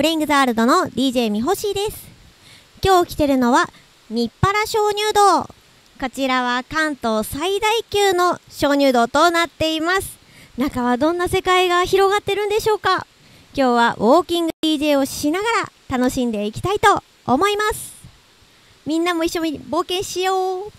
プレイングザールドの DJ みほしです。今日来てるのは、日原鍾乳洞。こちらは関東最大級の鍾乳洞となっています。中はどんな世界が広がってるんでしょうか今日はウォーキング DJ をしながら楽しんでいきたいと思います。みんなも一緒に冒険しよう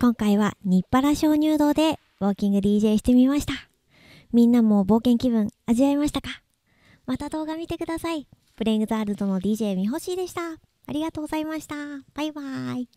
今回は日原鍾乳洞でウォーキング DJ してみました。みんなも冒険気分味わいましたか？また動画見てください。プレイングザールドの DJ みほしいでした。ありがとうございました。バイバーイ。